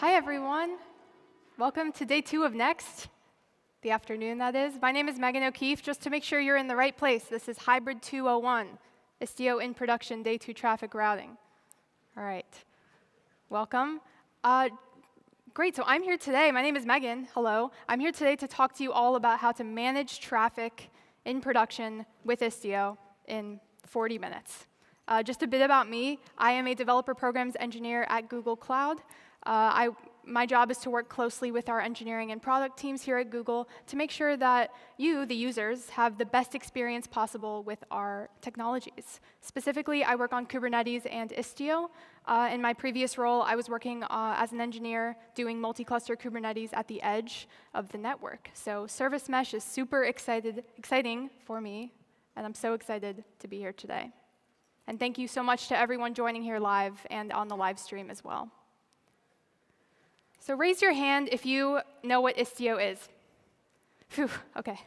Hi, everyone. Welcome to day two of Next, the afternoon, that is. My name is Megan O'Keefe. Just to make sure you're in the right place, this is Hybrid 201, Istio in production, day two traffic routing. All right. Welcome. Uh, great. So I'm here today. My name is Megan. Hello. I'm here today to talk to you all about how to manage traffic in production with Istio in 40 minutes. Uh, just a bit about me. I am a developer programs engineer at Google Cloud. Uh, I, my job is to work closely with our engineering and product teams here at Google to make sure that you, the users, have the best experience possible with our technologies. Specifically, I work on Kubernetes and Istio. Uh, in my previous role, I was working uh, as an engineer doing multi-cluster Kubernetes at the edge of the network. So service mesh is super excited, exciting for me, and I'm so excited to be here today. And thank you so much to everyone joining here live and on the live stream as well. So raise your hand if you know what Istio is. Phew, okay.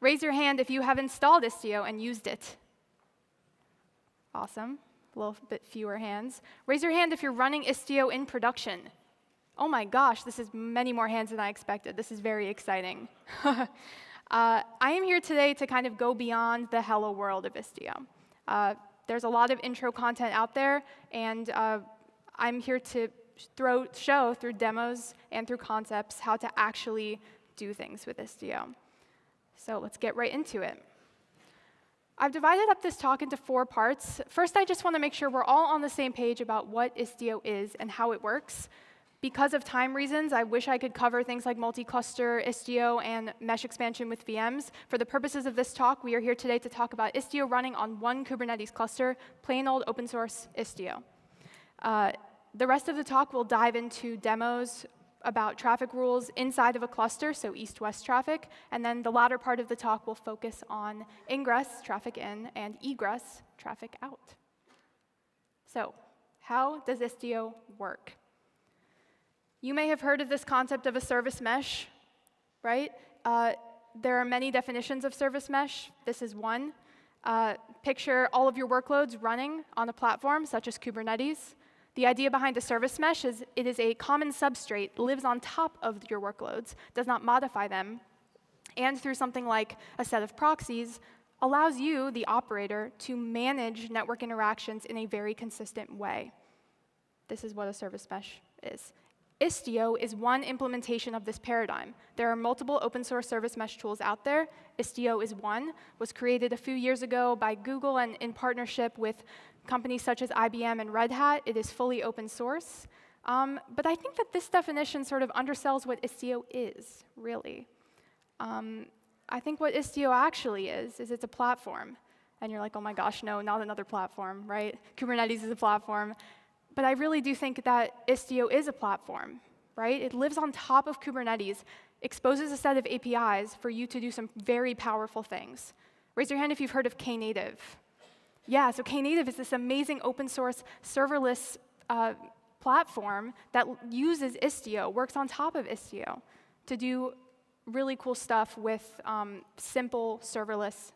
Raise your hand if you have installed Istio and used it. Awesome. A little bit fewer hands. Raise your hand if you're running Istio in production. Oh my gosh, this is many more hands than I expected. This is very exciting. uh, I am here today to kind of go beyond the hello world of Istio. Uh, there's a lot of intro content out there, and uh, I'm here to throw, show through demos and through concepts how to actually do things with Istio. So let's get right into it. I've divided up this talk into four parts. First, I just want to make sure we're all on the same page about what Istio is and how it works. Because of time reasons, I wish I could cover things like multi-cluster, Istio, and mesh expansion with VMs. For the purposes of this talk, we are here today to talk about Istio running on one Kubernetes cluster, plain old open source Istio. Uh, the rest of the talk will dive into demos about traffic rules inside of a cluster, so east-west traffic, and then the latter part of the talk will focus on ingress, traffic in, and egress, traffic out. So how does Istio work? You may have heard of this concept of a service mesh, right? Uh, there are many definitions of service mesh. This is one. Uh, picture all of your workloads running on a platform, such as Kubernetes. The idea behind a service mesh is it is a common substrate, lives on top of your workloads, does not modify them, and through something like a set of proxies, allows you, the operator, to manage network interactions in a very consistent way. This is what a service mesh is. Istio is one implementation of this paradigm. There are multiple open source service mesh tools out there. Istio is one, was created a few years ago by Google and in partnership with companies such as IBM and Red Hat. It is fully open source. Um, but I think that this definition sort of undersells what Istio is, really. Um, I think what Istio actually is, is it's a platform. And you're like, oh my gosh, no, not another platform, right? Kubernetes is a platform. But I really do think that Istio is a platform, right? It lives on top of Kubernetes, exposes a set of APIs for you to do some very powerful things. Raise your hand if you've heard of Knative. Yeah, so Knative is this amazing open source serverless uh, platform that uses Istio, works on top of Istio to do really cool stuff with um, simple serverless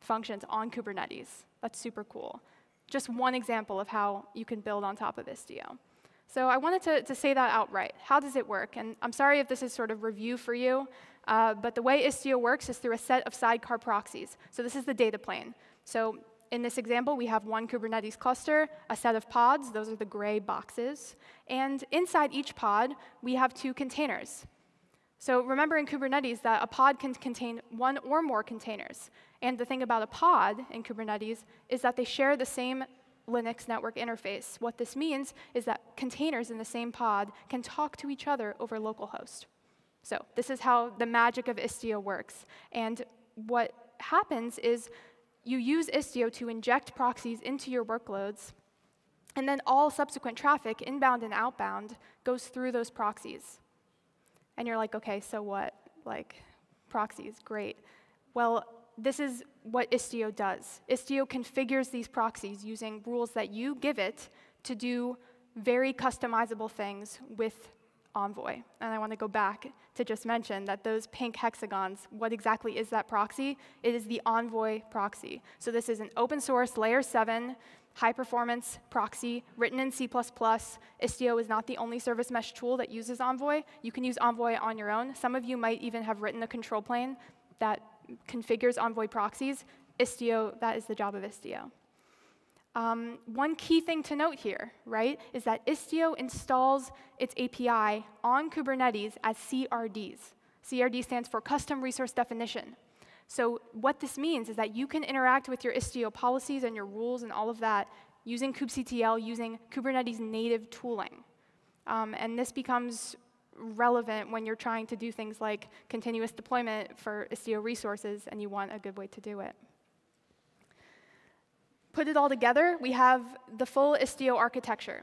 functions on Kubernetes. That's super cool. Just one example of how you can build on top of Istio. So I wanted to, to say that outright. How does it work? And I'm sorry if this is sort of review for you, uh, but the way Istio works is through a set of sidecar proxies. So this is the data plane. So in this example, we have one Kubernetes cluster, a set of pods, those are the gray boxes, and inside each pod, we have two containers. So remember in Kubernetes that a pod can contain one or more containers. And the thing about a pod in Kubernetes is that they share the same Linux network interface. What this means is that containers in the same pod can talk to each other over localhost. So this is how the magic of Istio works. And what happens is you use Istio to inject proxies into your workloads, and then all subsequent traffic, inbound and outbound, goes through those proxies. And you're like, okay, so what? Like, proxies, great. Well, this is what Istio does. Istio configures these proxies using rules that you give it to do very customizable things with Envoy. And I want to go back to just mention that those pink hexagons, what exactly is that proxy? It is the Envoy proxy. So this is an open source layer 7 high performance proxy written in C++. Istio is not the only service mesh tool that uses Envoy. You can use Envoy on your own. Some of you might even have written a control plane that configures Envoy proxies. Istio, that is the job of Istio. Um, one key thing to note here, right, is that Istio installs its API on Kubernetes as CRDs. CRD stands for Custom Resource Definition. So what this means is that you can interact with your Istio policies and your rules and all of that using kubectl, using Kubernetes native tooling. Um, and this becomes relevant when you're trying to do things like continuous deployment for Istio resources and you want a good way to do it. Put it all together, we have the full Istio architecture.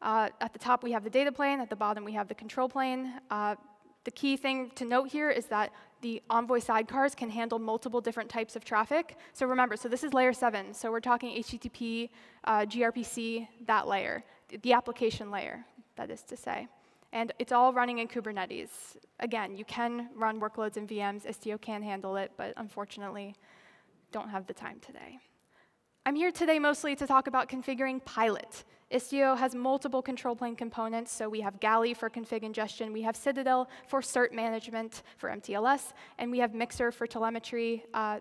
Uh, at the top, we have the data plane. At the bottom, we have the control plane. Uh, the key thing to note here is that the Envoy sidecars can handle multiple different types of traffic. So remember, so this is layer 7. So we're talking HTTP, uh, gRPC, that layer, the application layer, that is to say. And it's all running in Kubernetes. Again, you can run workloads in VMs. Istio can handle it, but unfortunately, don't have the time today. I'm here today mostly to talk about configuring Pilot. Istio has multiple control plane components, so we have Galley for config ingestion, we have Citadel for cert management for MTLS, and we have Mixer for telemetry. Uh,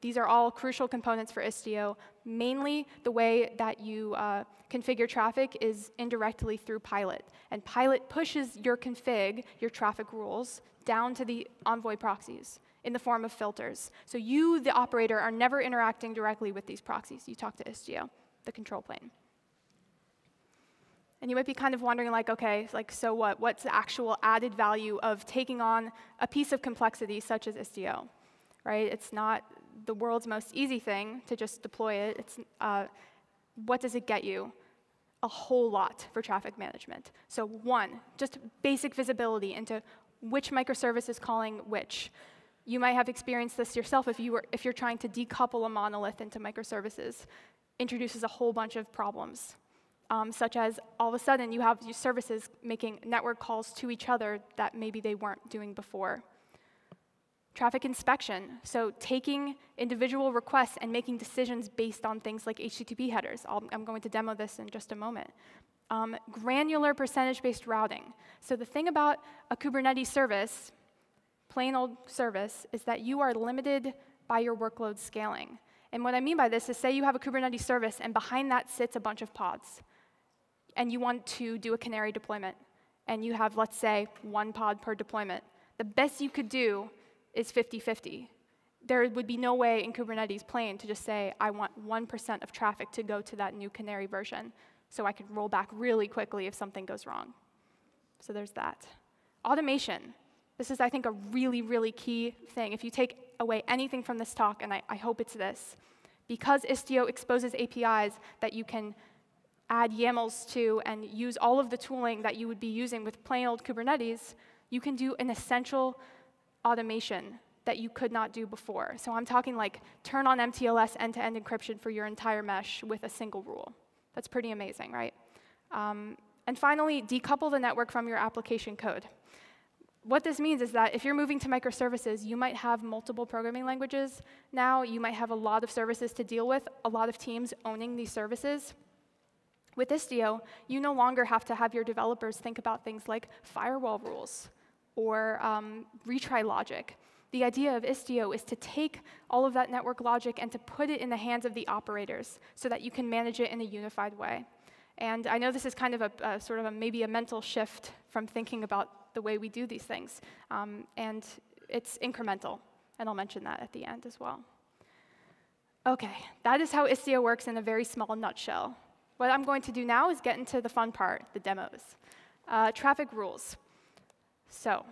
these are all crucial components for Istio. Mainly, the way that you uh, configure traffic is indirectly through Pilot. And Pilot pushes your config, your traffic rules, down to the Envoy proxies in the form of filters. So you, the operator, are never interacting directly with these proxies. You talk to Istio, the control plane. And you might be kind of wondering, like, okay, like, so what? What's the actual added value of taking on a piece of complexity such as Istio, right? It's not the world's most easy thing to just deploy it. It's, uh, what does it get you? A whole lot for traffic management. So one, just basic visibility into which microservice is calling which. You might have experienced this yourself if, you were, if you're trying to decouple a monolith into microservices. Introduces a whole bunch of problems, um, such as all of a sudden you have services making network calls to each other that maybe they weren't doing before. Traffic inspection, so taking individual requests and making decisions based on things like HTTP headers. i am going to demo this in just a moment. Um, granular percentage-based routing. So the thing about a Kubernetes service plain old service is that you are limited by your workload scaling. And what I mean by this is say you have a Kubernetes service and behind that sits a bunch of pods. And you want to do a canary deployment. And you have, let's say, one pod per deployment. The best you could do is 50 50. There would be no way in Kubernetes plain to just say, I want 1% of traffic to go to that new canary version so I could roll back really quickly if something goes wrong. So there's that. Automation. This is, I think, a really, really key thing. If you take away anything from this talk, and I, I hope it's this, because Istio exposes APIs that you can add YAMLs to and use all of the tooling that you would be using with plain old Kubernetes, you can do an essential automation that you could not do before. So I'm talking like turn on MTLS end-to-end -end encryption for your entire mesh with a single rule. That's pretty amazing, right? Um, and finally, decouple the network from your application code what this means is that if you're moving to microservices, you might have multiple programming languages now. You might have a lot of services to deal with, a lot of teams owning these services. With Istio, you no longer have to have your developers think about things like firewall rules or um, retry logic. The idea of Istio is to take all of that network logic and to put it in the hands of the operators so that you can manage it in a unified way. And I know this is kind of a, a sort of a, maybe a mental shift from thinking about the way we do these things. Um, and it's incremental, and I'll mention that at the end as well. Okay, that is how Istio works in a very small nutshell. What I'm going to do now is get into the fun part, the demos. Uh, traffic rules. So,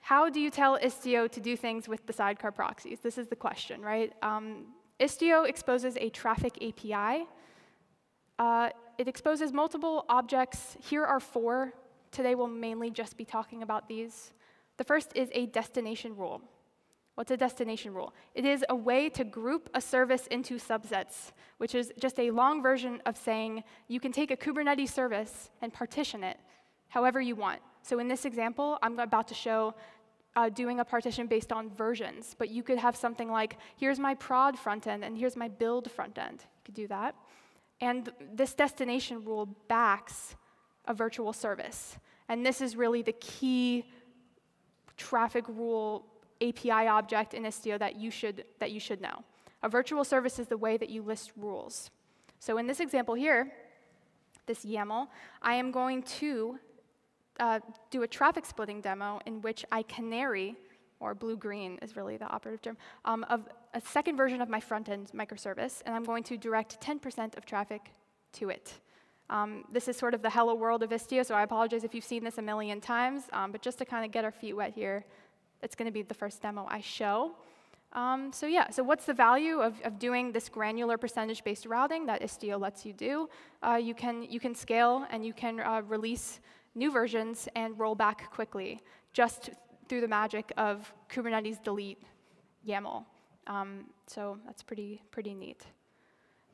how do you tell Istio to do things with the sidecar proxies? This is the question, right? Um, Istio exposes a traffic API. Uh, it exposes multiple objects. Here are four Today we'll mainly just be talking about these. The first is a destination rule. What's a destination rule? It is a way to group a service into subsets, which is just a long version of saying you can take a Kubernetes service and partition it however you want. So in this example, I'm about to show uh, doing a partition based on versions, but you could have something like, here's my prod front end and here's my build front end. You could do that. And this destination rule backs a virtual service. And this is really the key traffic rule API object in Istio that you should, that you should know. A virtual service is the way that you list rules. So in this example here, this YAML, I am going to uh, do a traffic splitting demo in which I canary, or blue-green is really the operative term, um, of a second version of my front-end microservice, and I'm going to direct 10% of traffic to it. Um, this is sort of the hello world of Istio, so I apologize if you've seen this a million times, um, but just to kind of get our feet wet here, it's going to be the first demo I show. Um, so yeah, so what's the value of, of doing this granular percentage-based routing that Istio lets you do? Uh, you, can, you can scale and you can uh, release new versions and roll back quickly just through the magic of Kubernetes delete YAML. Um, so that's pretty, pretty neat.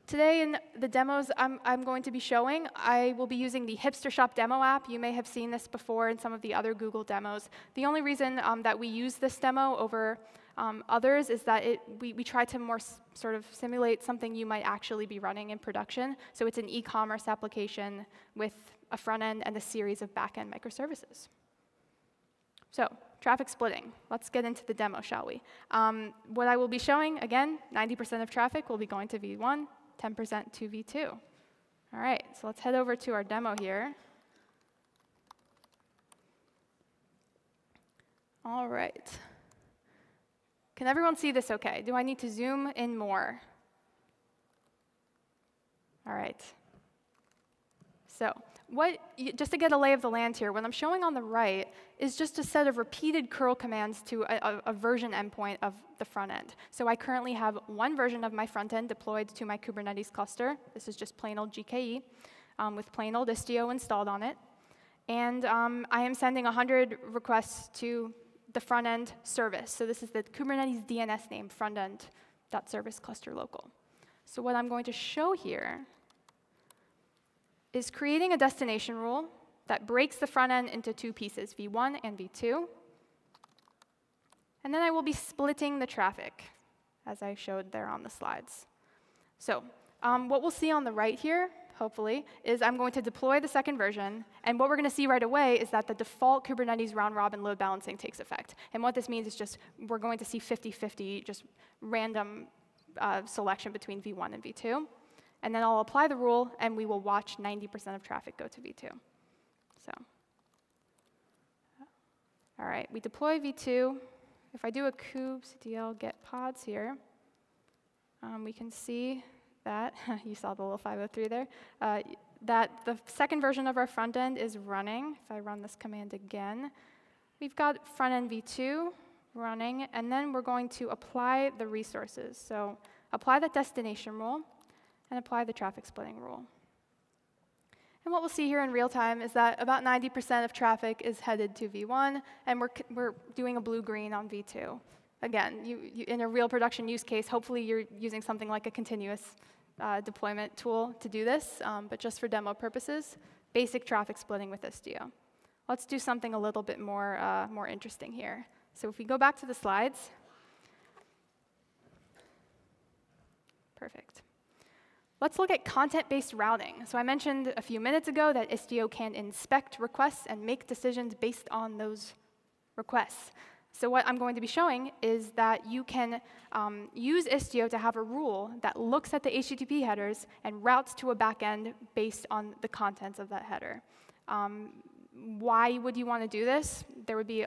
Today in the demos I'm, I'm, going to be showing, I will be using the Hipster Shop demo app. You may have seen this before in some of the other Google demos. The only reason um, that we use this demo over um, others is that it, we, we try to more sort of simulate something you might actually be running in production. So it's an e-commerce application with a front end and a series of back-end microservices. So traffic splitting. Let's get into the demo, shall we? Um, what I will be showing, again, 90% of traffic will be going to V1, 10% 2v2. All right, so let's head over to our demo here. All right. Can everyone see this okay? Do I need to zoom in more? All right. So what, just to get a lay of the land here, what I'm showing on the right is just a set of repeated curl commands to a, a, version endpoint of the front end. So I currently have one version of my front end deployed to my Kubernetes cluster. This is just plain old GKE um, with plain old Istio installed on it. And um, I am sending 100 requests to the front end service. So this is the Kubernetes DNS name, front end service cluster local. So what I'm going to show here is creating a destination rule that breaks the front end into two pieces, v1 and v2. And then I will be splitting the traffic, as I showed there on the slides. So um, what we'll see on the right here hopefully, is I'm going to deploy the second version. And what we're going to see right away is that the default Kubernetes round-robin load balancing takes effect. And what this means is just we're going to see 50-50, just random uh, selection between V1 and V2. And then I'll apply the rule, and we will watch 90% of traffic go to V2. So, all right, we deploy V2. If I do a kubectl get pods here, um, we can see that, you saw the little 503 there, uh, that the second version of our front end is running. If I run this command again, we've got front end v2 running, and then we're going to apply the resources. So apply that destination rule and apply the traffic splitting rule. And what we'll see here in real time is that about 90% of traffic is headed to V1, and we're, we're doing a blue-green on V2. Again, you, you, in a real production use case, hopefully you're using something like a continuous uh, deployment tool to do this, um, but just for demo purposes, basic traffic splitting with Istio. Let's do something a little bit more, uh, more interesting here. So if we go back to the slides, perfect. Let's look at content-based routing. So I mentioned a few minutes ago that Istio can inspect requests and make decisions based on those requests. So what I'm going to be showing is that you can um, use Istio to have a rule that looks at the HTTP headers and routes to a backend based on the contents of that header. Um, why would you want to do this? There would be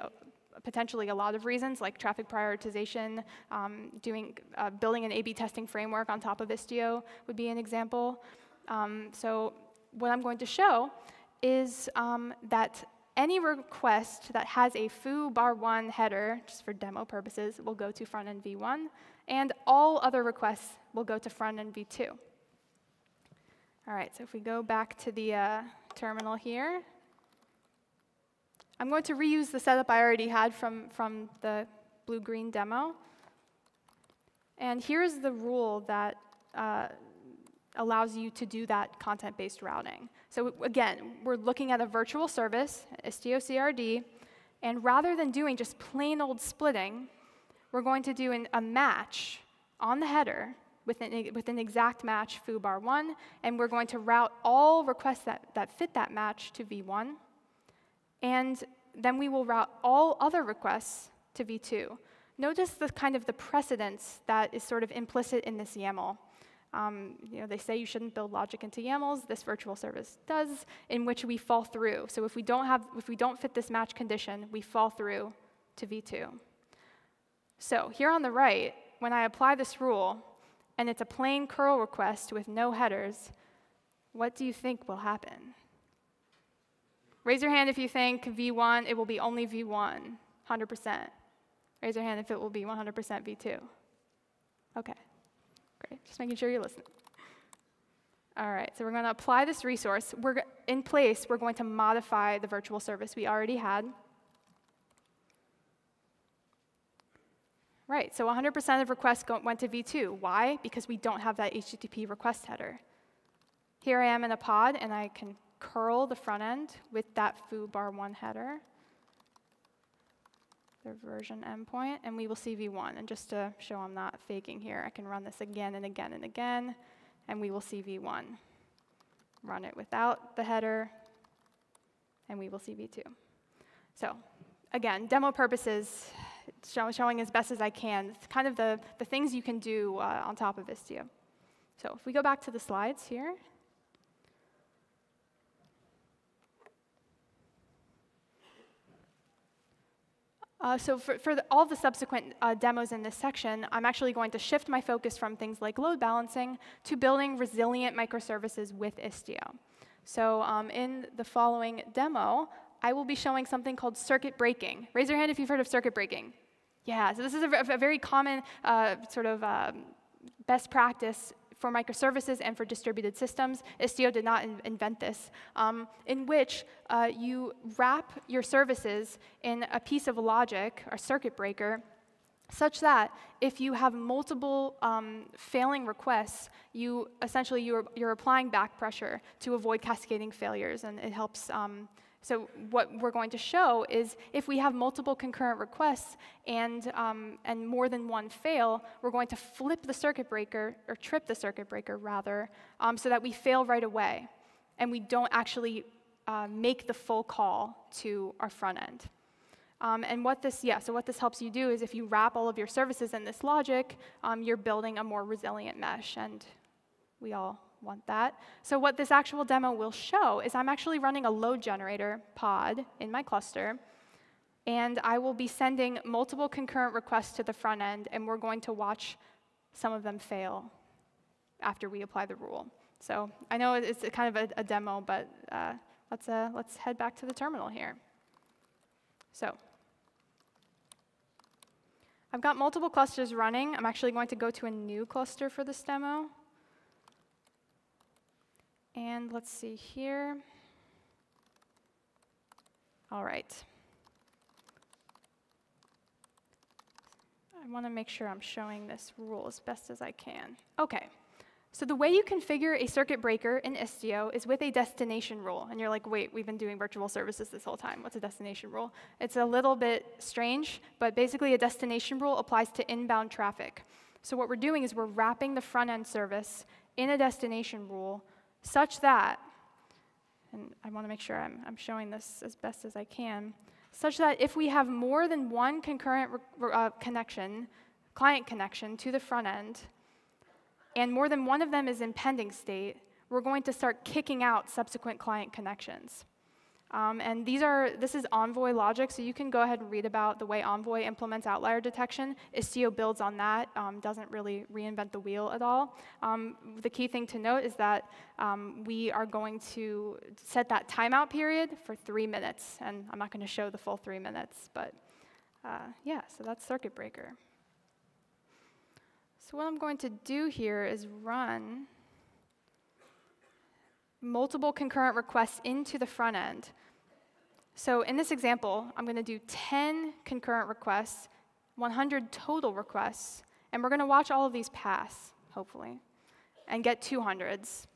potentially a lot of reasons, like traffic prioritization, um, doing, uh, building an A-B testing framework on top of Istio would be an example. Um, so what I'm going to show is um, that any request that has a foo bar 1 header, just for demo purposes, will go to front end v1, and all other requests will go to front end v2. All right, so if we go back to the uh, terminal here, I'm going to reuse the setup I already had from, from the blue-green demo. And here's the rule that uh, allows you to do that content-based routing. So again, we're looking at a virtual service, Istio CRD, And rather than doing just plain old splitting, we're going to do an, a match on the header with an, with an exact match foobar1, and we're going to route all requests that, that fit that match to v1. And then we will route all other requests to v2. Notice the kind of the precedence that is sort of implicit in this YAML. Um, you know, they say you shouldn't build logic into YAMLs. This virtual service does, in which we fall through. So if we don't have, if we don't fit this match condition, we fall through to v2. So here on the right, when I apply this rule, and it's a plain curl request with no headers, what do you think will happen? Raise your hand if you think v1, it will be only v1, 100%. Raise your hand if it will be 100% v2. Okay. Great, just making sure you're listening. All right, so we're going to apply this resource. We're in place, we're going to modify the virtual service we already had. Right, so 100% of requests went to v2. Why? Because we don't have that HTTP request header. Here I am in a pod, and I can curl the front end with that foo bar 1 header the version endpoint, and we will see v1. And just to show I'm not faking here, I can run this again and again and again, and we will see v1. Run it without the header, and we will see v2. So again, demo purposes, show, showing as best as I can, it's kind of the, the things you can do uh, on top of Istio. So if we go back to the slides here, Uh, so for, for the, all the subsequent uh, demos in this section, I'm actually going to shift my focus from things like load balancing to building resilient microservices with Istio. So um, in the following demo, I will be showing something called circuit breaking. Raise your hand if you've heard of circuit breaking. Yeah, so this is a, a very common uh, sort of um, best practice for microservices and for distributed systems. Istio did not in invent this, um, in which uh, you wrap your services in a piece of logic, or circuit breaker, such that if you have multiple um, failing requests, you essentially you're, you're applying back pressure to avoid cascading failures, and it helps um, so what we're going to show is if we have multiple concurrent requests and, um, and more than one fail, we're going to flip the circuit breaker, or trip the circuit breaker rather, um, so that we fail right away and we don't actually uh, make the full call to our front end. Um, and what this, yeah, so what this helps you do is if you wrap all of your services in this logic, um, you're building a more resilient mesh, and we all want that. So what this actual demo will show is I'm actually running a load generator pod in my cluster, and I will be sending multiple concurrent requests to the front end, and we're going to watch some of them fail after we apply the rule. So I know it's kind of a, a demo, but uh, let's, uh, let's head back to the terminal here. So I've got multiple clusters running. I'm actually going to go to a new cluster for this demo. And let's see here. All right. I want to make sure I'm showing this rule as best as I can. OK. So the way you configure a circuit breaker in Istio is with a destination rule. And you're like, wait, we've been doing virtual services this whole time. What's a destination rule? It's a little bit strange, but basically a destination rule applies to inbound traffic. So what we're doing is we're wrapping the front-end service in a destination rule such that, and I want to make sure I'm, I'm showing this as best as I can, such that if we have more than one concurrent uh, connection, client connection to the front end, and more than one of them is in pending state, we're going to start kicking out subsequent client connections. Um, and these are, this is Envoy logic, so you can go ahead and read about the way Envoy implements outlier detection. Istio builds on that, um, doesn't really reinvent the wheel at all. Um, the key thing to note is that um, we are going to set that timeout period for three minutes, and I'm not going to show the full three minutes, but uh, yeah, so that's circuit breaker. So what I'm going to do here is run multiple concurrent requests into the front end. So in this example, I'm going to do 10 concurrent requests, 100 total requests, and we're going to watch all of these pass, hopefully, and get 200s.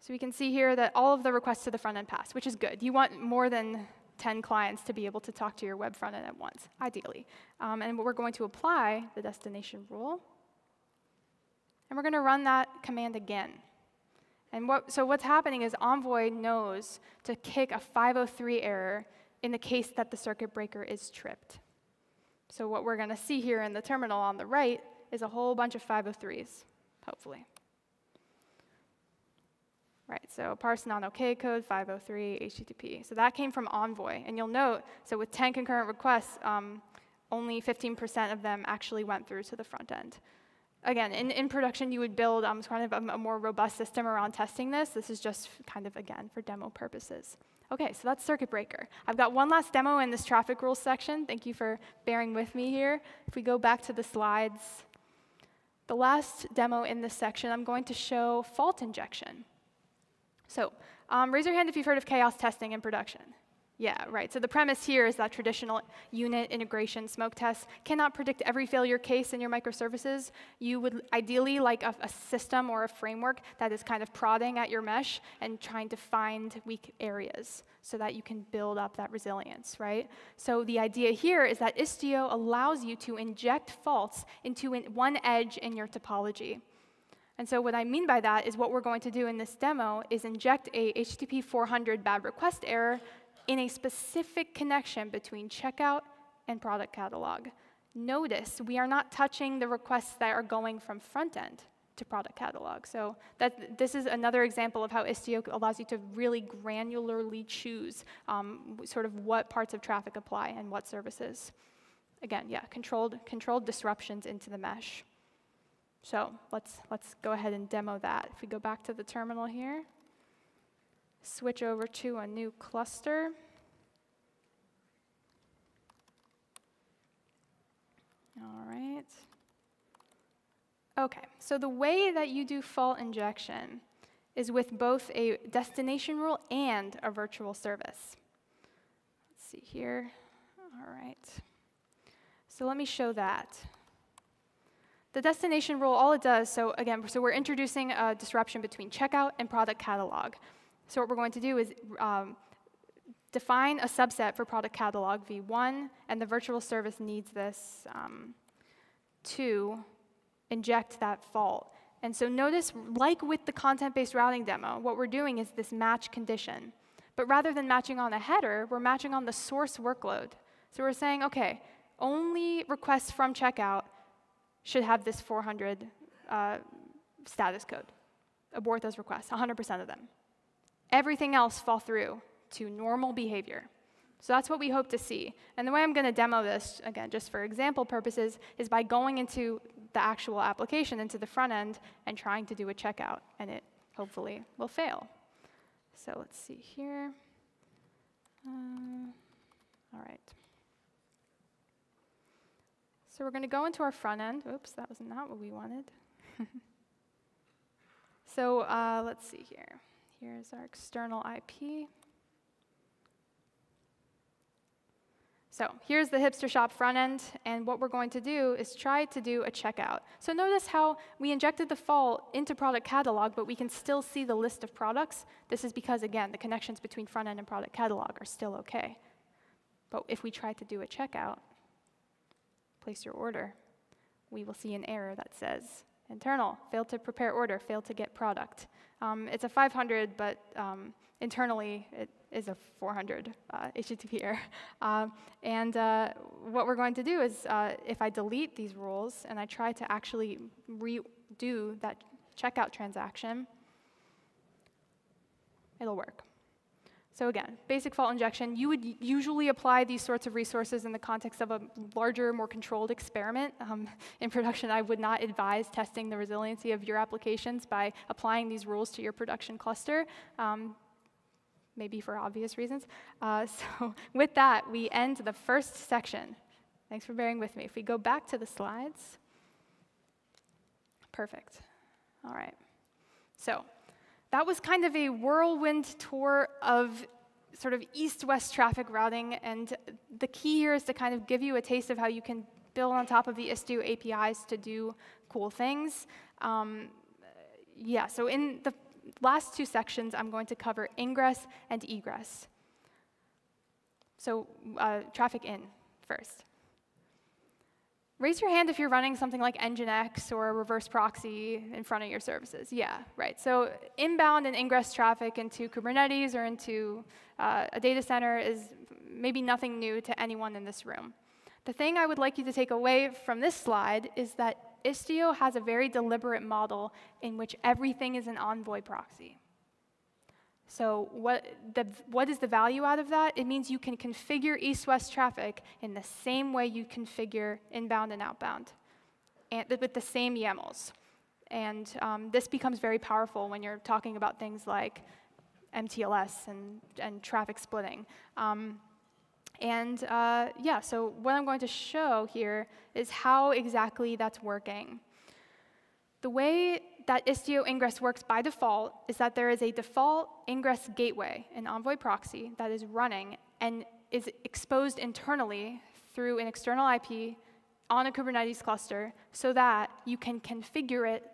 So we can see here that all of the requests to the front end pass, which is good. You want more than 10 clients to be able to talk to your web front end at once, ideally. Um, and we're going to apply the destination rule. And we're going to run that command again. And what, so what's happening is Envoy knows to kick a 503 error in the case that the circuit breaker is tripped. So what we're going to see here in the terminal on the right is a whole bunch of 503s, hopefully. Right, so parse non-OK code 503 HTTP. So that came from Envoy. And you'll note, so with 10 concurrent requests, um, only 15% of them actually went through to the front end. Again, in, in production, you would build um, kind of a, a more robust system around testing this. This is just kind of, again, for demo purposes. Okay, so that's circuit breaker. I've got one last demo in this traffic rules section. Thank you for bearing with me here. If we go back to the slides, the last demo in this section, I'm going to show fault injection. So um, raise your hand if you've heard of chaos testing in production. Yeah, right. So the premise here is that traditional unit integration smoke tests cannot predict every failure case in your microservices. You would ideally like a, a, system or a framework that is kind of prodding at your mesh and trying to find weak areas so that you can build up that resilience, right? So the idea here is that Istio allows you to inject faults into one edge in your topology. And so what I mean by that is what we're going to do in this demo is inject a HTTP 400 bad request error in a specific connection between checkout and product catalog. Notice we are not touching the requests that are going from front end to product catalog. So that, this is another example of how Istio allows you to really granularly choose um, sort of what parts of traffic apply and what services. Again, yeah, controlled, controlled disruptions into the mesh. So let's, let's go ahead and demo that. If we go back to the terminal here, switch over to a new cluster. All right. Okay, so the way that you do fault injection is with both a destination rule and a virtual service. Let's see here. All right. So let me show that. The destination rule, all it does, so again, so we're introducing a disruption between checkout and product catalog. So what we're going to do is um, define a subset for product catalog v1, and the virtual service needs this um, to inject that fault. And so notice, like with the content-based routing demo, what we're doing is this match condition. But rather than matching on a header, we're matching on the source workload. So we're saying, OK, only requests from checkout should have this 400 uh, status code. Abort those requests, 100% of them. Everything else fall through to normal behavior. So that's what we hope to see. And the way I'm going to demo this, again, just for example purposes, is by going into the actual application, into the front end, and trying to do a checkout. And it hopefully will fail. So let's see here. Uh, all right. So we're going to go into our front end. Oops, that was not what we wanted. so uh, let's see here. Here's our external IP. So here's the hipster shop front end, and what we're going to do is try to do a checkout. So notice how we injected the fault into product catalog, but we can still see the list of products. This is because, again, the connections between front end and product catalog are still OK. But if we try to do a checkout, place your order, we will see an error that says internal, failed to prepare order, failed to get product. Um, it's a 500, but um, internally it is a 400 uh, HTTP error. Uh, and uh, what we're going to do is uh, if I delete these rules and I try to actually redo that checkout transaction, it'll work. So again, basic fault injection, you would usually apply these sorts of resources in the context of a larger, more controlled experiment. Um, in production, I would not advise testing the resiliency of your applications by applying these rules to your production cluster, um, maybe for obvious reasons. Uh, so with that, we end the first section. Thanks for bearing with me. If we go back to the slides, perfect. All right. So that was kind of a whirlwind tour of sort of east-west traffic routing, and the key here is to kind of give you a taste of how you can build on top of the Istio APIs to do cool things. Um, yeah, so in the last two sections, I'm going to cover ingress and egress. So uh, traffic in first. Raise your hand if you're running something like Nginx or a reverse proxy in front of your services. Yeah, right. So inbound and ingress traffic into Kubernetes or into uh, a data center is maybe nothing new to anyone in this room. The thing I would like you to take away from this slide is that Istio has a very deliberate model in which everything is an Envoy proxy. So what, the, what is the value out of that? It means you can configure east-west traffic in the same way you configure inbound and outbound, and with the same YAMLs. And um, this becomes very powerful when you're talking about things like MTLS and, and traffic splitting. Um, and uh, yeah, so what I'm going to show here is how exactly that's working. The way that Istio ingress works by default is that there is a default ingress gateway, an Envoy proxy, that is running and is exposed internally through an external IP on a Kubernetes cluster so that you can configure it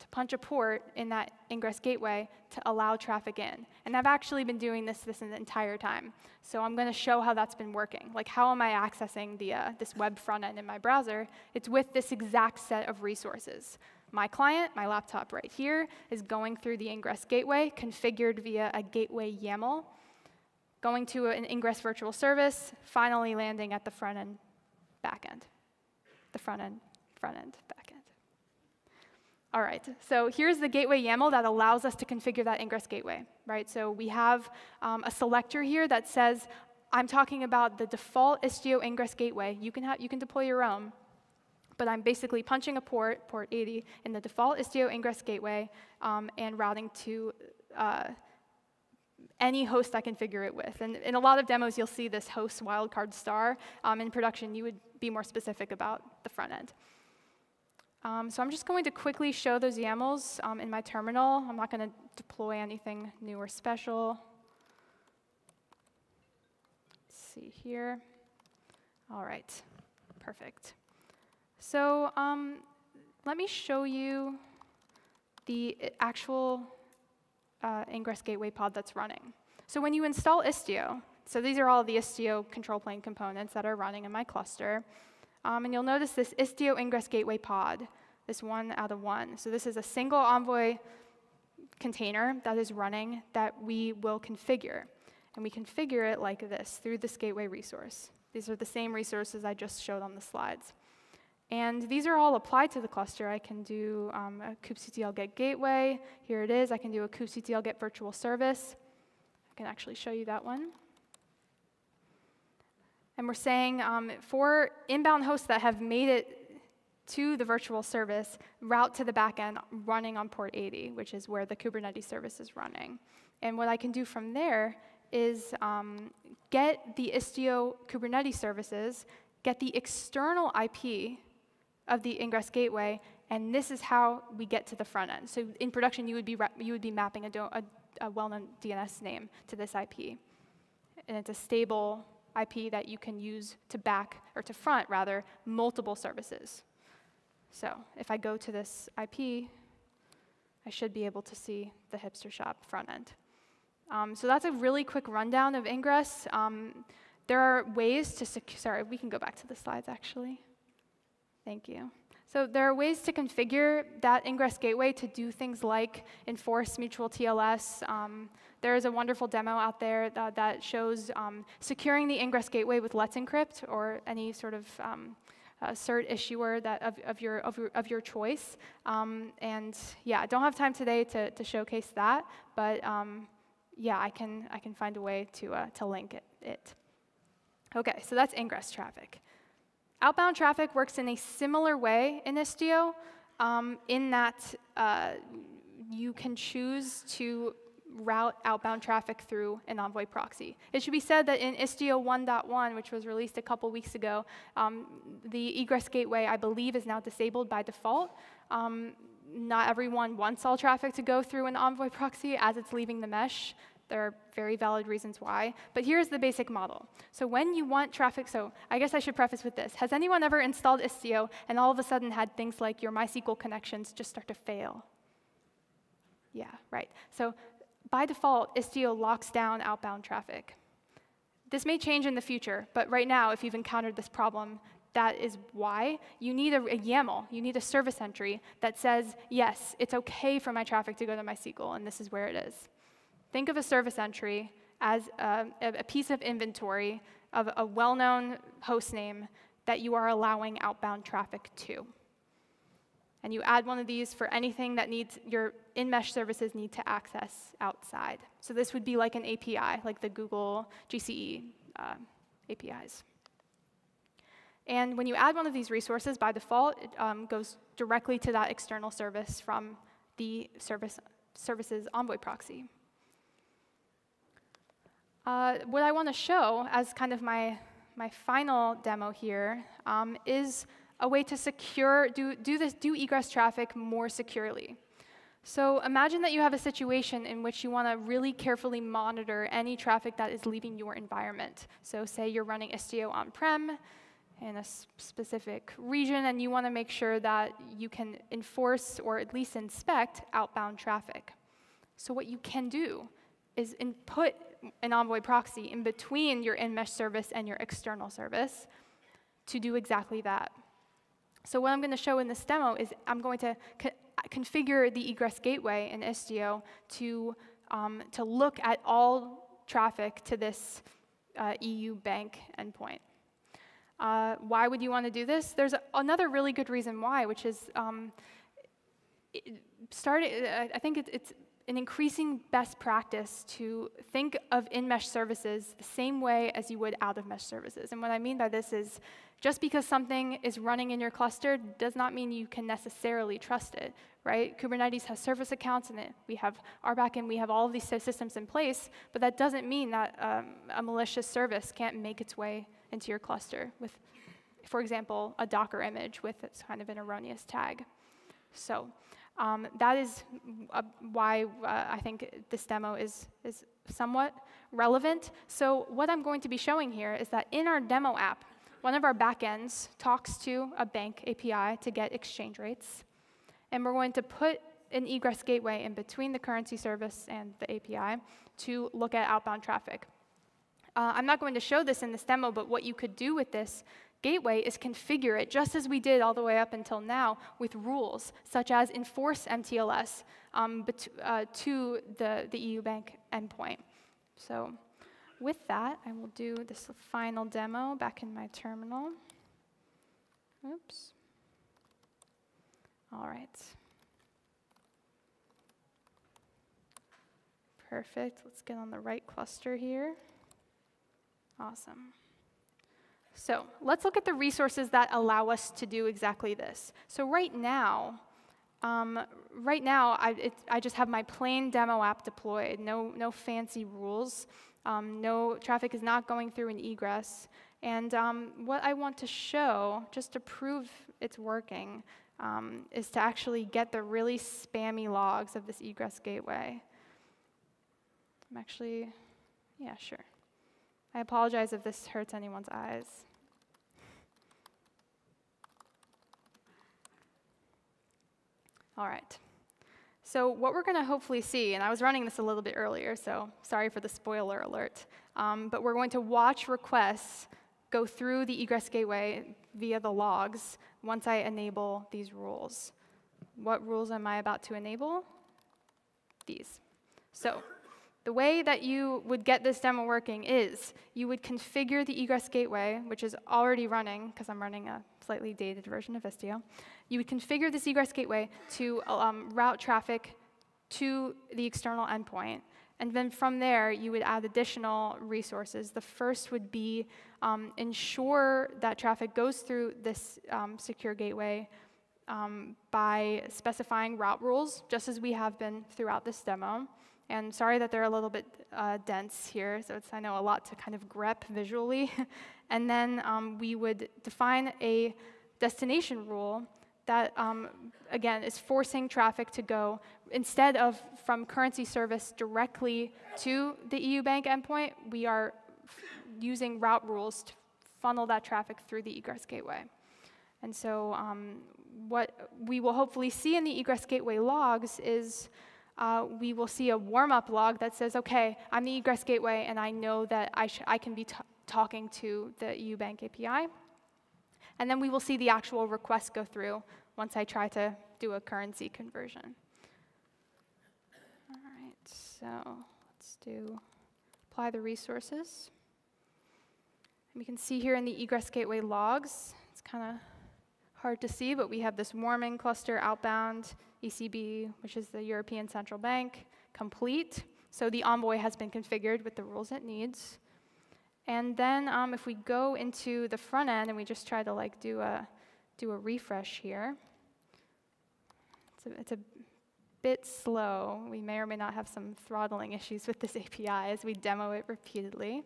to punch a port in that ingress gateway to allow traffic in. And I've actually been doing this this entire time. So I'm going to show how that's been working. Like, how am I accessing the, uh, this web front end in my browser? It's with this exact set of resources. My client, my laptop right here, is going through the ingress gateway, configured via a gateway YAML, going to an ingress virtual service, finally landing at the front end, back end. The front end, front end, back end. All right, so here's the gateway YAML that allows us to configure that ingress gateway, right? So we have um, a selector here that says, I'm talking about the default Istio ingress gateway. You can, have, you can deploy your own but I'm basically punching a port, port 80, in the default Istio ingress gateway um, and routing to uh, any host I configure it with. And in a lot of demos, you'll see this host wildcard star. Um, in production, you would be more specific about the front end. Um, so I'm just going to quickly show those YAMLs um, in my terminal. I'm not going to deploy anything new or special. Let's see here. All right, perfect. So um, let me show you the actual uh, ingress gateway pod that's running. So when you install Istio, so these are all the Istio control plane components that are running in my cluster. Um, and you'll notice this Istio ingress gateway pod, this one out of one. So this is a single Envoy container that is running that we will configure. And we configure it like this through this gateway resource. These are the same resources I just showed on the slides. And these are all applied to the cluster. I can do um, a kubectl get gateway. Here it is. I can do a kubectl get virtual service. I can actually show you that one. And we're saying um, for inbound hosts that have made it to the virtual service, route to the backend running on port 80, which is where the Kubernetes service is running. And what I can do from there is um, get the Istio Kubernetes services, get the external IP of the ingress gateway, and this is how we get to the front end. So in production, you would be, you would be mapping a, a, a well-known DNS name to this IP. And it's a stable IP that you can use to back, or to front, rather, multiple services. So if I go to this IP, I should be able to see the hipster shop front end. Um, so that's a really quick rundown of ingress. Um, there are ways to secure, sorry, we can go back to the slides actually. Thank you. So there are ways to configure that ingress gateway to do things like enforce mutual TLS. Um, there is a wonderful demo out there that, that shows um, securing the ingress gateway with Let's Encrypt or any sort of um, uh, cert issuer that of, of, your, of, your, of your choice. Um, and yeah, I don't have time today to, to showcase that, but um, yeah, I can, I can find a way to, uh, to link it, it. Okay, so that's ingress traffic. Outbound traffic works in a similar way in Istio, um, in that uh, you can choose to route outbound traffic through an Envoy proxy. It should be said that in Istio 1.1, which was released a couple weeks ago, um, the egress gateway, I believe, is now disabled by default. Um, not everyone wants all traffic to go through an Envoy proxy as it's leaving the mesh. There are very valid reasons why. But here's the basic model. So when you want traffic, so I guess I should preface with this. Has anyone ever installed Istio and all of a sudden had things like your MySQL connections just start to fail? Yeah, right. So by default, Istio locks down outbound traffic. This may change in the future, but right now, if you've encountered this problem, that is why you need a, a, YAML, you need a service entry that says, yes, it's okay for my traffic to go to MySQL, and this is where it is. Think of a service entry as a, a piece of inventory of a well-known host name that you are allowing outbound traffic to. And you add one of these for anything that needs your in-mesh services need to access outside. So this would be like an API, like the Google GCE uh, APIs. And when you add one of these resources, by default, it um, goes directly to that external service from the service, service's Envoy proxy. Uh, what I want to show as kind of my, my final demo here um, is a way to secure, do, do, this, do egress traffic more securely. So imagine that you have a situation in which you want to really carefully monitor any traffic that is leaving your environment. So say you're running Istio on-prem in a specific region, and you want to make sure that you can enforce or at least inspect outbound traffic. So what you can do is input an Envoy proxy in between your in-mesh service and your external service to do exactly that. So what I'm going to show in this demo is I'm going to co configure the egress gateway in Istio to, um, to look at all traffic to this uh, EU bank endpoint. Uh, why would you want to do this? There's a, another really good reason why, which is um, starting, I think it, it's an increasing best practice to think of in-mesh services the same way as you would out-of-mesh services. And what I mean by this is just because something is running in your cluster does not mean you can necessarily trust it, right? Kubernetes has service accounts it. We have RBAC and we have all of these systems in place, but that doesn't mean that um, a malicious service can't make its way into your cluster with, for example, a Docker image with kind of an erroneous tag. So um, that is uh, why uh, I think this demo is, is somewhat relevant. So what I'm going to be showing here is that in our demo app, one of our backends talks to a bank API to get exchange rates. And we're going to put an egress gateway in between the currency service and the API to look at outbound traffic. Uh, I'm not going to show this in this demo, but what you could do with this gateway is configure it just as we did all the way up until now with rules, such as enforce MTLS um, uh, to the, the EU Bank endpoint. So with that, I will do this final demo back in my terminal. Oops. All right. Perfect. Let's get on the right cluster here. Awesome. So let's look at the resources that allow us to do exactly this. So right now, um, right now, I, it, I, just have my plain demo app deployed, no, no fancy rules. Um, no traffic is not going through an egress. And um, what I want to show, just to prove it's working, um, is to actually get the really spammy logs of this egress gateway. I'm actually, yeah, sure. I apologize if this hurts anyone's eyes. All right. So what we're going to hopefully see, and I was running this a little bit earlier, so sorry for the spoiler alert, um, but we're going to watch requests go through the egress gateway via the logs once I enable these rules. What rules am I about to enable? These. So the way that you would get this demo working is you would configure the egress gateway, which is already running, because I'm running a slightly dated version of Istio. You would configure this egress gateway to um, route traffic to the external endpoint. And then from there, you would add additional resources. The first would be um, ensure that traffic goes through this um, secure gateway um, by specifying route rules, just as we have been throughout this demo. And sorry that they're a little bit uh, dense here, so it's, I know, a lot to kind of grep visually. and then um, we would define a destination rule that, um, again, is forcing traffic to go, instead of from currency service directly to the EU Bank endpoint, we are using route rules to funnel that traffic through the egress gateway. And so um, what we will hopefully see in the egress gateway logs is uh, we will see a warm-up log that says, okay, I'm the egress gateway, and I know that I, I can be talking to the EUBank API. And then we will see the actual request go through once I try to do a currency conversion. All right, so let's do apply the resources. And we can see here in the egress gateway logs, it's kind of hard to see, but we have this warming cluster outbound, ECB, which is the European Central Bank, complete. So the Envoy has been configured with the rules it needs. And then um, if we go into the front end and we just try to like do a, do a refresh here, it's a, it's a bit slow. We may or may not have some throttling issues with this API as we demo it repeatedly.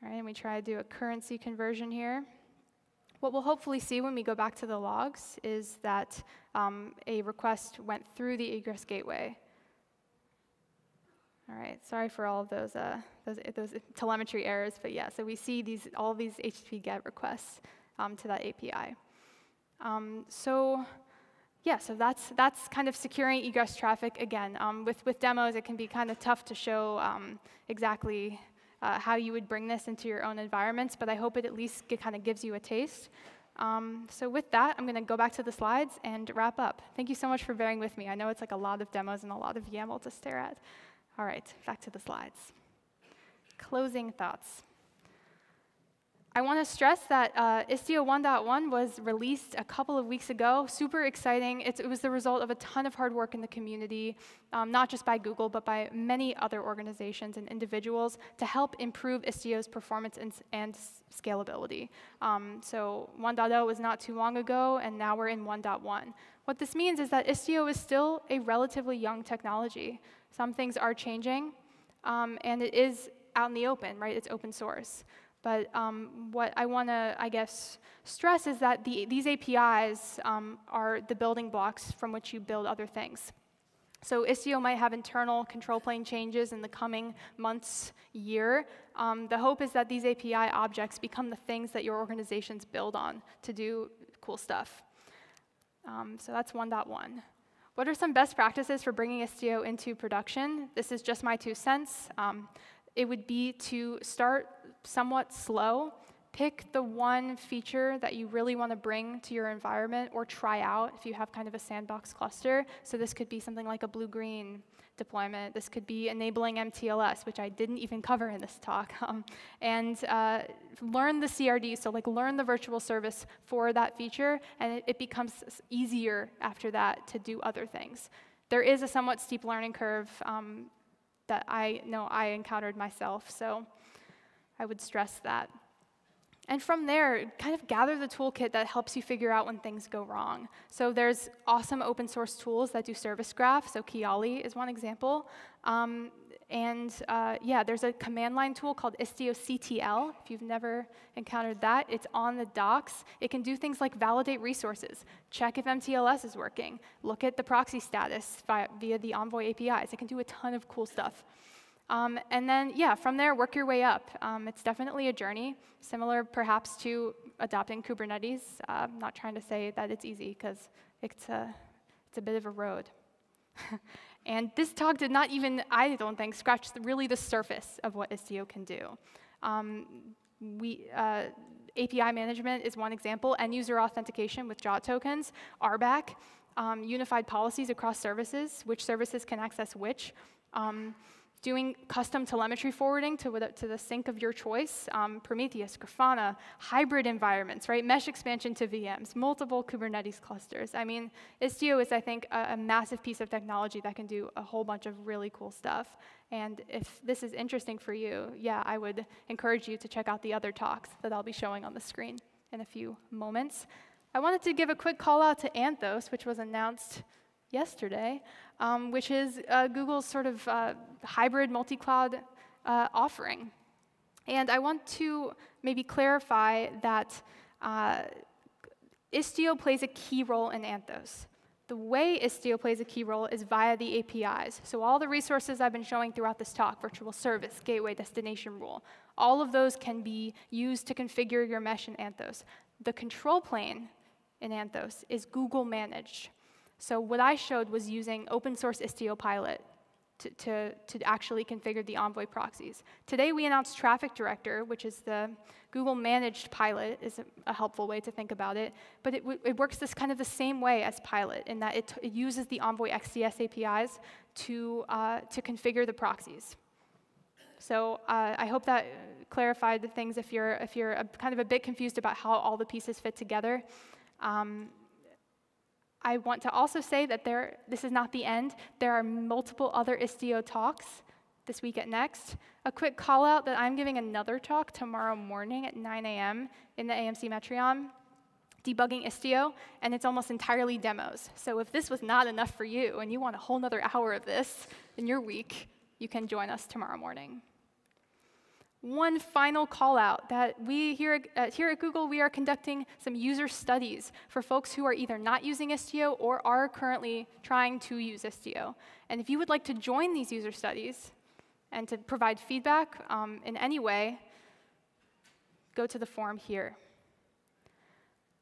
All right, and we try to do a currency conversion here. What we'll hopefully see when we go back to the logs is that um, a request went through the egress gateway. All right, sorry for all of those, uh, those, those, telemetry errors, but yeah, so we see these, all these HTTP GET requests um, to that API. Um, so yeah, so that's, that's kind of securing egress traffic. Again, um, with, with demos, it can be kind of tough to show um, exactly uh, how you would bring this into your own environments, but I hope it at least kind of gives you a taste. Um, so with that, I'm going to go back to the slides and wrap up. Thank you so much for bearing with me. I know it's like a lot of demos and a lot of YAML to stare at. All right, back to the slides. Closing thoughts. I want to stress that uh, Istio 1.1 was released a couple of weeks ago. Super exciting. It's, it was the result of a ton of hard work in the community, um, not just by Google, but by many other organizations and individuals to help improve Istio's performance and, and scalability. Um, so 1.0 was not too long ago, and now we're in 1.1. What this means is that Istio is still a relatively young technology. Some things are changing, um, and it is out in the open, right? It's open source. But um, what I want to, I guess, stress is that the, these APIs um, are the building blocks from which you build other things. So Istio might have internal control plane changes in the coming months, year. Um, the hope is that these API objects become the things that your organizations build on to do cool stuff. Um, so that's 1.1. What are some best practices for bringing Istio into production? This is just my two cents. Um, it would be to start somewhat slow. Pick the one feature that you really want to bring to your environment or try out if you have kind of a sandbox cluster. So this could be something like a blue-green deployment. This could be enabling MTLS, which I didn't even cover in this talk. Um, and uh, learn the CRD, so like learn the virtual service for that feature, and it, it becomes easier after that to do other things. There is a somewhat steep learning curve um, that I know I encountered myself, so I would stress that. And from there, kind of gather the toolkit that helps you figure out when things go wrong. So there's awesome open source tools that do service graph. So Kiali is one example. Um, and uh, yeah, there's a command line tool called IstioCTL. If you've never encountered that, it's on the docs. It can do things like validate resources, check if MTLS is working, look at the proxy status via the Envoy APIs. It can do a ton of cool stuff. Um, and then, yeah, from there, work your way up. Um, it's definitely a journey, similar perhaps to adopting Kubernetes. Uh, I'm not trying to say that it's easy, because it's a, it's a bit of a road. and this talk did not even, I don't think, scratch the, really the surface of what Istio can do. Um, we, uh, API management is one example, end user authentication with JWT tokens, RBAC, um, unified policies across services, which services can access which. Doing custom telemetry forwarding to, to the sink of your choice, um, Prometheus, Grafana, hybrid environments, right? Mesh expansion to VMs, multiple Kubernetes clusters. I mean, Istio is, I think, a, a, massive piece of technology that can do a whole bunch of really cool stuff. And if this is interesting for you, yeah, I would encourage you to check out the other talks that I'll be showing on the screen in a few moments. I wanted to give a quick call out to Anthos, which was announced yesterday, um, which is uh, Google's sort of uh, hybrid multi-cloud uh, offering. And I want to maybe clarify that uh, Istio plays a key role in Anthos. The way Istio plays a key role is via the APIs. So all the resources I've been showing throughout this talk, virtual service, gateway, destination rule, all of those can be used to configure your mesh in Anthos. The control plane in Anthos is Google managed. So what I showed was using open source Istio pilot to, to, to actually configure the Envoy proxies. Today we announced Traffic Director, which is the Google managed pilot, is a, a helpful way to think about it. But it, it, works this kind of the same way as pilot in that it, it uses the Envoy XDS APIs to, uh, to configure the proxies. So uh, I hope that clarified the things if you're, if you're a, kind of a bit confused about how all the pieces fit together. Um, I want to also say that there, this is not the end. There are multiple other Istio talks this week at Next. A quick call out that I'm giving another talk tomorrow morning at 9 a.m. in the AMC Metreon, debugging Istio, and it's almost entirely demos. So if this was not enough for you and you want a whole other hour of this in your week, you can join us tomorrow morning. One final call out that we here at, here at Google, we are conducting some user studies for folks who are either not using Istio or are currently trying to use Istio. And if you would like to join these user studies and to provide feedback um, in any way, go to the form here.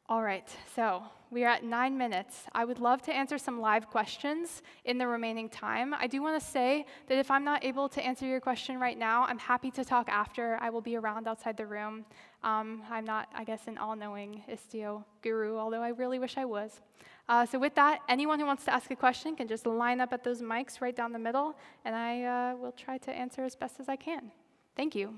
All right, so we are at nine minutes. I would love to answer some live questions in the remaining time. I do want to say that if I'm not able to answer your question right now, I'm happy to talk after. I will be around outside the room. Um, I'm not, I guess, an all knowing Istio guru, although I really wish I was. Uh, so, with that, anyone who wants to ask a question can just line up at those mics right down the middle, and I uh, will try to answer as best as I can. Thank you.